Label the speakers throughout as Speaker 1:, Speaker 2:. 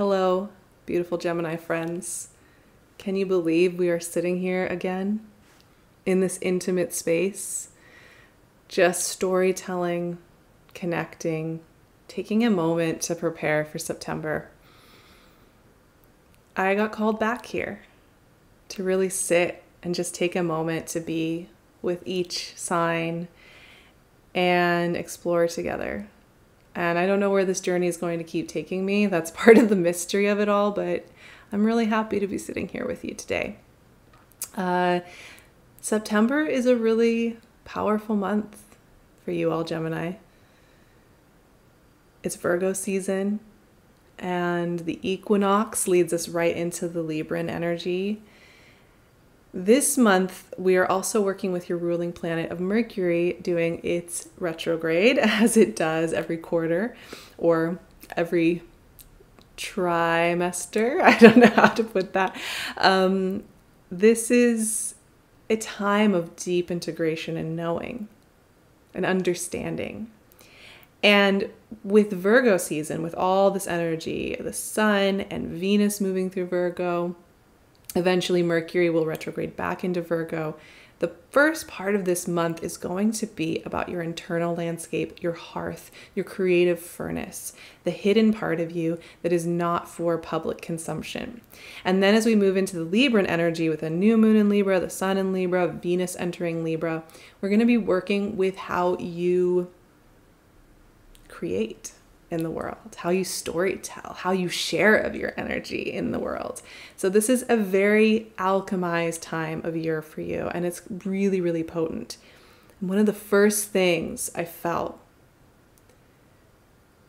Speaker 1: Hello, beautiful Gemini friends. Can you believe we are sitting here again in this intimate space? Just storytelling, connecting, taking a moment to prepare for September. I got called back here to really sit and just take a moment to be with each sign and explore together. And I don't know where this journey is going to keep taking me. That's part of the mystery of it all, but I'm really happy to be sitting here with you today. Uh, September is a really powerful month for you all, Gemini. It's Virgo season, and the equinox leads us right into the Libran energy. This month, we are also working with your ruling planet of Mercury doing its retrograde as it does every quarter or every trimester. I don't know how to put that. Um, this is a time of deep integration and knowing and understanding. And with Virgo season, with all this energy, the sun and Venus moving through Virgo, Eventually, Mercury will retrograde back into Virgo. The first part of this month is going to be about your internal landscape, your hearth, your creative furnace, the hidden part of you that is not for public consumption. And then as we move into the Libran energy with a new moon in Libra, the sun in Libra, Venus entering Libra, we're going to be working with how you create in the world, how you story tell, how you share of your energy in the world. So, this is a very alchemized time of year for you, and it's really, really potent. one of the first things I felt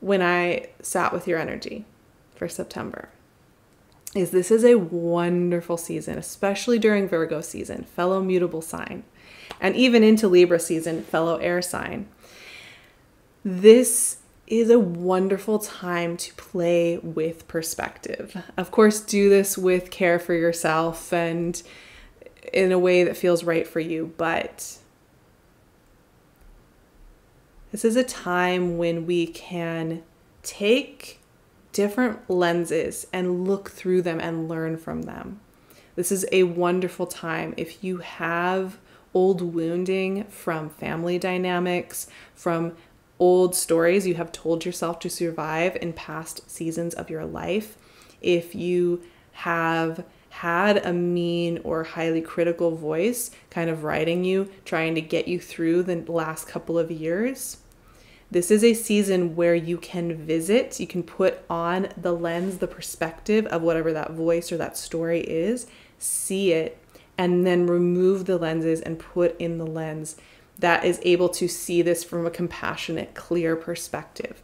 Speaker 1: when I sat with your energy for September is this is a wonderful season, especially during Virgo season, fellow mutable sign, and even into Libra season, fellow air sign. This is a wonderful time to play with perspective. Of course, do this with care for yourself and in a way that feels right for you, but this is a time when we can take different lenses and look through them and learn from them. This is a wonderful time if you have old wounding from family dynamics, from old stories you have told yourself to survive in past seasons of your life, if you have had a mean or highly critical voice kind of writing you, trying to get you through the last couple of years, this is a season where you can visit, you can put on the lens, the perspective of whatever that voice or that story is, see it, and then remove the lenses and put in the lens that is able to see this from a compassionate, clear perspective.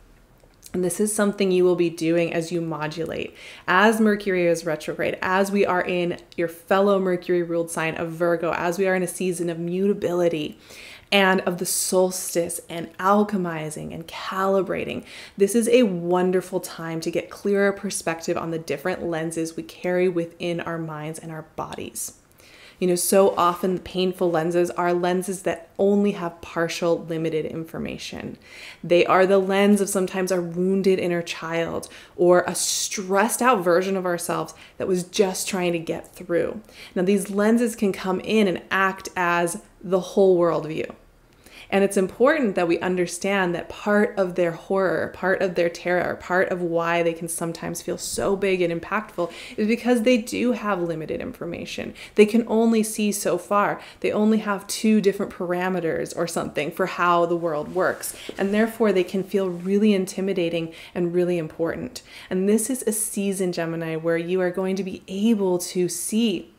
Speaker 1: And this is something you will be doing as you modulate. As Mercury is retrograde, as we are in your fellow Mercury ruled sign of Virgo, as we are in a season of mutability and of the solstice and alchemizing and calibrating, this is a wonderful time to get clearer perspective on the different lenses we carry within our minds and our bodies. You know, so often the painful lenses are lenses that only have partial, limited information. They are the lens of sometimes our wounded inner child or a stressed out version of ourselves that was just trying to get through. Now, these lenses can come in and act as the whole worldview. And it's important that we understand that part of their horror, part of their terror, part of why they can sometimes feel so big and impactful is because they do have limited information. They can only see so far. They only have two different parameters or something for how the world works. And therefore, they can feel really intimidating and really important. And this is a season, Gemini, where you are going to be able to see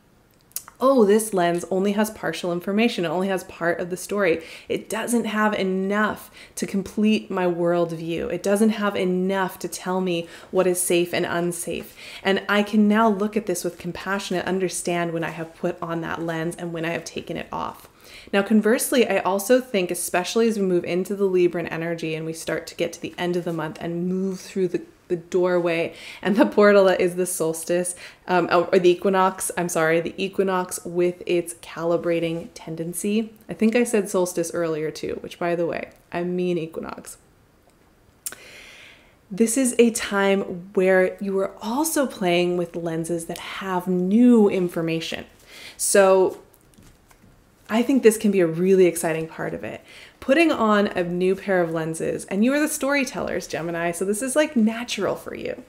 Speaker 1: oh, this lens only has partial information, it only has part of the story. It doesn't have enough to complete my worldview. It doesn't have enough to tell me what is safe and unsafe. And I can now look at this with compassion and understand when I have put on that lens and when I have taken it off. Now, conversely, I also think, especially as we move into the Libran energy and we start to get to the end of the month and move through the the doorway and the portal that is the solstice um, or the equinox i'm sorry the equinox with its calibrating tendency i think i said solstice earlier too which by the way i mean equinox this is a time where you are also playing with lenses that have new information. So I think this can be a really exciting part of it. Putting on a new pair of lenses, and you are the storytellers, Gemini, so this is like natural for you.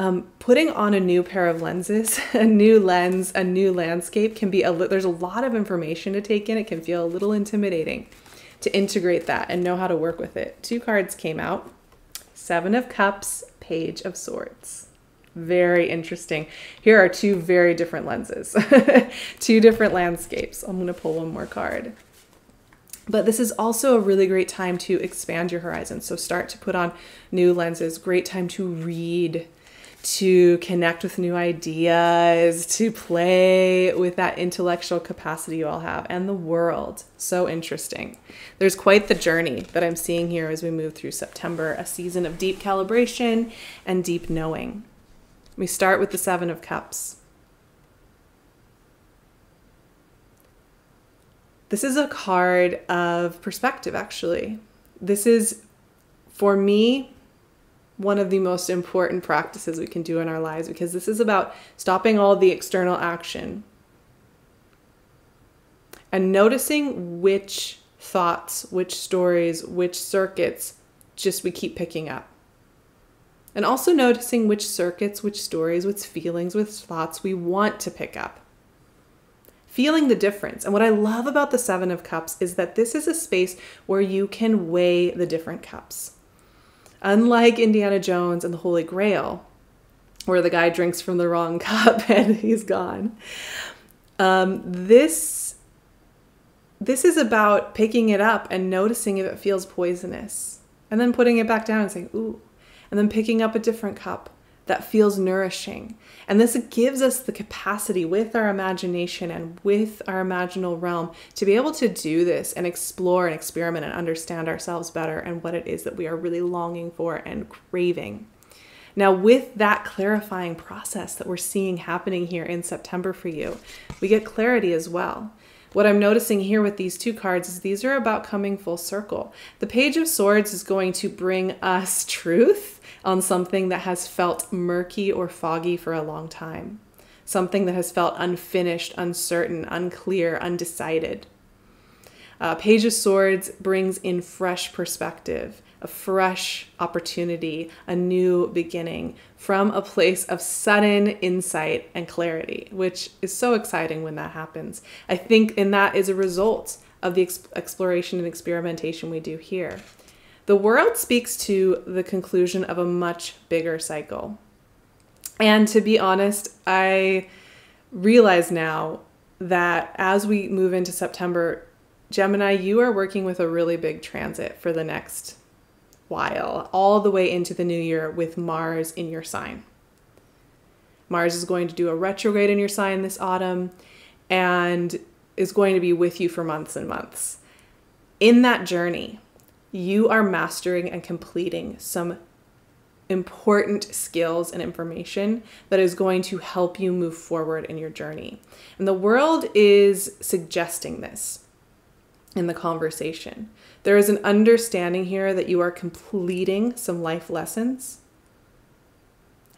Speaker 1: Um, putting on a new pair of lenses, a new lens, a new landscape can be a there's a lot of information to take in. It can feel a little intimidating to integrate that and know how to work with it. Two cards came out Seven of Cups, Page of Swords. Very interesting. Here are two very different lenses, two different landscapes. I'm going to pull one more card. But this is also a really great time to expand your horizons. So start to put on new lenses. Great time to read to connect with new ideas, to play with that intellectual capacity you all have, and the world. So interesting. There's quite the journey that I'm seeing here as we move through September, a season of deep calibration and deep knowing. We start with the Seven of Cups. This is a card of perspective, actually. This is, for me, one of the most important practices we can do in our lives because this is about stopping all the external action and noticing which thoughts, which stories, which circuits just we keep picking up. And also noticing which circuits, which stories, which feelings, which thoughts we want to pick up. Feeling the difference. And what I love about the Seven of Cups is that this is a space where you can weigh the different cups. Unlike Indiana Jones and the Holy Grail, where the guy drinks from the wrong cup and he's gone. Um, this this is about picking it up and noticing if it feels poisonous, and then putting it back down and saying, "Ooh," and then picking up a different cup that feels nourishing. And this gives us the capacity with our imagination and with our imaginal realm to be able to do this and explore and experiment and understand ourselves better and what it is that we are really longing for and craving. Now, with that clarifying process that we're seeing happening here in September for you, we get clarity as well. What I'm noticing here with these two cards is these are about coming full circle. The Page of Swords is going to bring us truth on something that has felt murky or foggy for a long time, something that has felt unfinished, uncertain, unclear, undecided. Uh, Page of Swords brings in fresh perspective, a fresh opportunity, a new beginning from a place of sudden insight and clarity, which is so exciting when that happens. I think, and that is a result of the ex- exploration and experimentation we do here. The world speaks to the conclusion of a much bigger cycle. And to be honest, I realize now that as we move into September, Gemini, you are working with a really big transit for the next while, all the way into the new year with Mars in your sign. Mars is going to do a retrograde in your sign this autumn and is going to be with you for months and months. In that journey, you are mastering and completing some important skills and information that is going to help you move forward in your journey. And the world is suggesting this in the conversation. There is an understanding here that you are completing some life lessons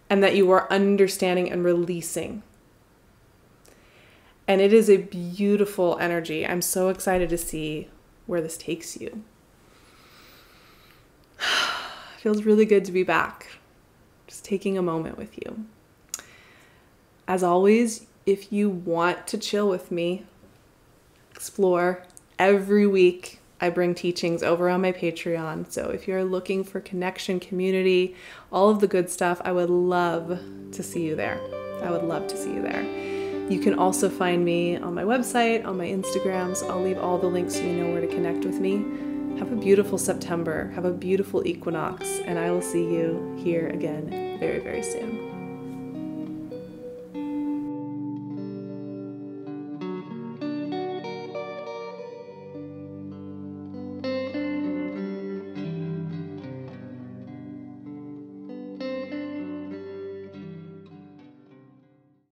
Speaker 1: and that you are understanding and releasing. And it is a beautiful energy. I'm so excited to see where this takes you. Feels really good to be back. Just taking a moment with you. As always, if you want to chill with me, explore every week. I bring teachings over on my Patreon. So if you're looking for connection, community, all of the good stuff, I would love to see you there. I would love to see you there. You can also find me on my website, on my Instagrams. I'll leave all the links so you know where to connect with me. Have a beautiful September. Have a beautiful equinox. And I will see you here again very, very soon.